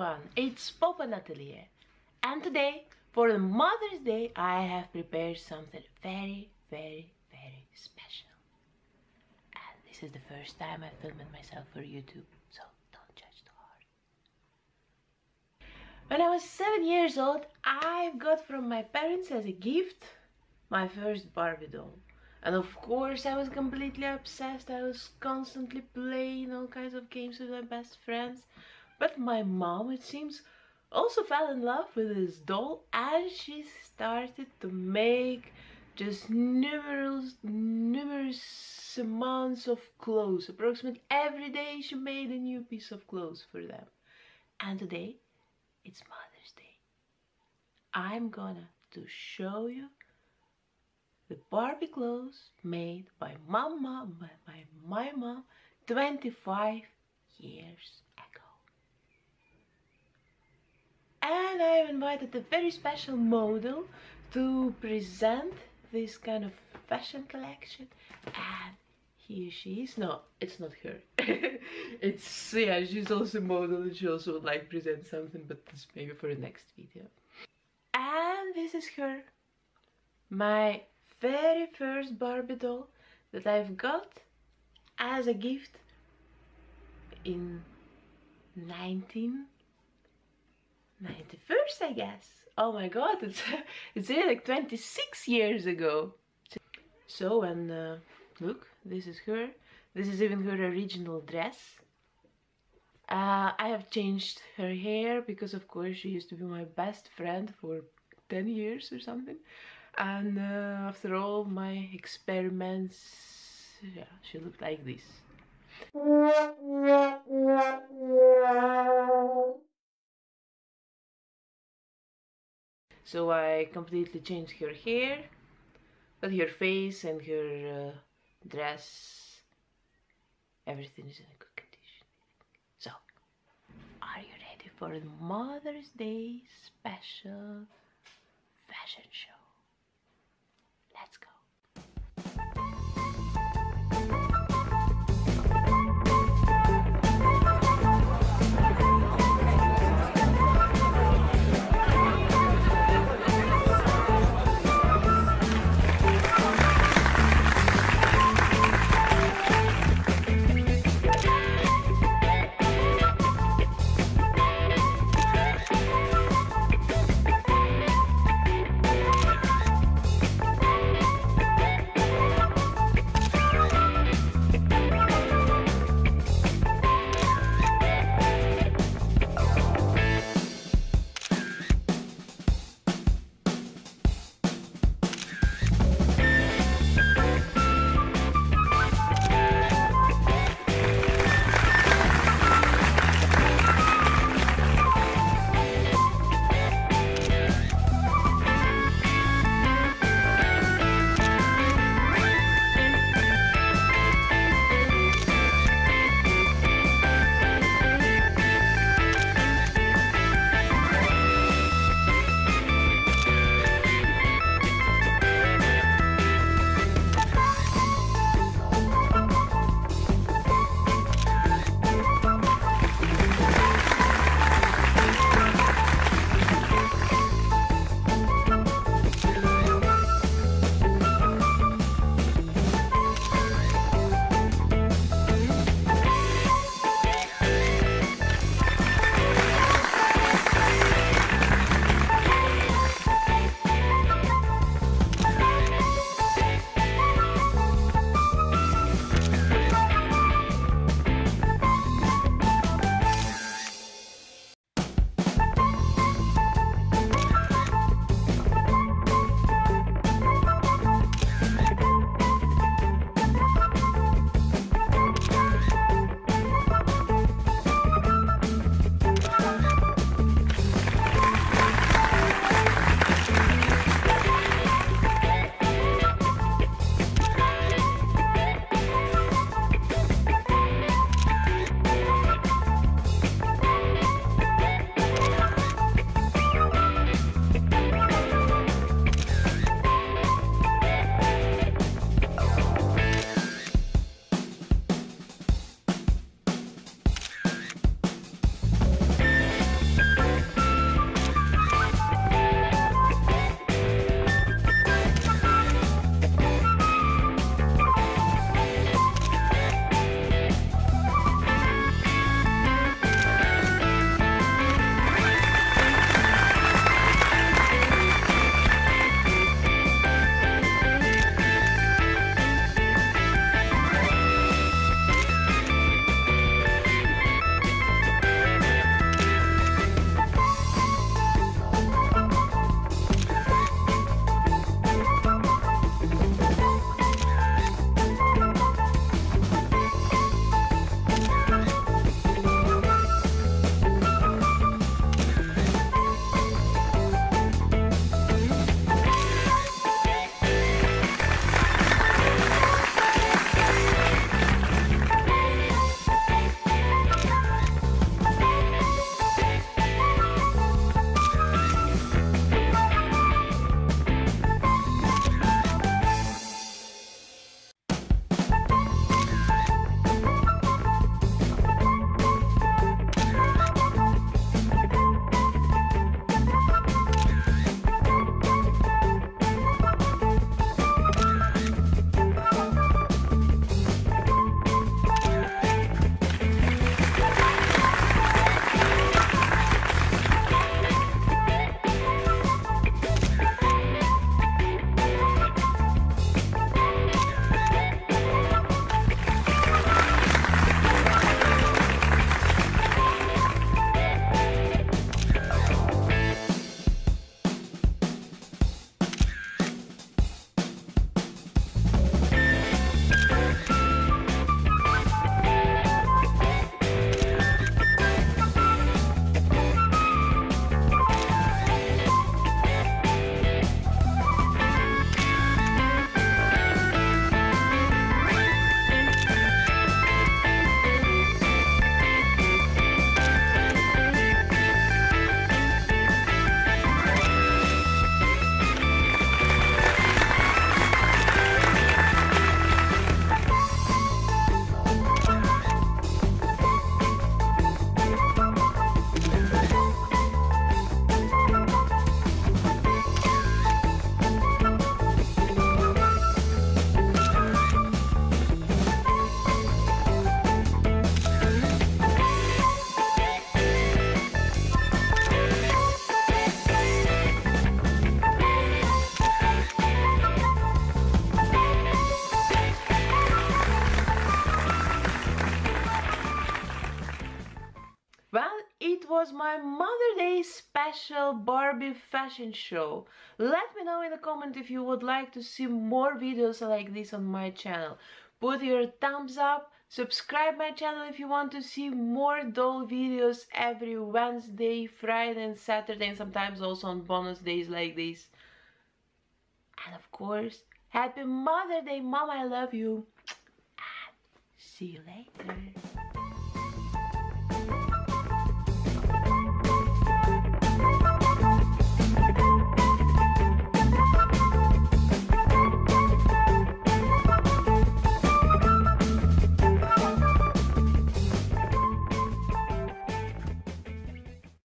everyone, it's Poppen Atelier and today for the Mother's Day I have prepared something very very very special. And this is the first time I filmed it myself for YouTube so don't judge too hard. When I was 7 years old I got from my parents as a gift my first Barbie doll. And of course I was completely obsessed. I was constantly playing all kinds of games with my best friends but my mom, it seems, also fell in love with this doll and she started to make just numerous, numerous amounts of clothes. Approximately every day she made a new piece of clothes for them. And today, it's Mother's Day. I'm gonna to show you the Barbie clothes made by mama, by, by my mom 25 years ago and I have invited a very special model to present this kind of fashion collection. And here she is no it's not her. It's yeah she's also a model and she also would like present something but this maybe for the next video. And this is her my very first barbie doll that i've got as a gift in 19 91st I guess. Oh my god it's it's really like 26 years ago. So and uh, look this is her. This is even her original dress. Uh, I have changed her hair because of course she used to be my best friend for 10 years or something. And uh, after all my experiments yeah she looked like this So I completely changed her hair, but her face and her uh, dress, everything is in a good condition. So, are you ready for the Mother's Day special fashion show? Was my Mother Day special Barbie fashion show. Let me know in the comment if you would like to see more videos like this on my channel. Put your thumbs up, subscribe my channel if you want to see more doll videos every Wednesday, Friday and Saturday and sometimes also on bonus days like this. And of course, Happy Mother Day, Mom, I love you. And ah, see you later.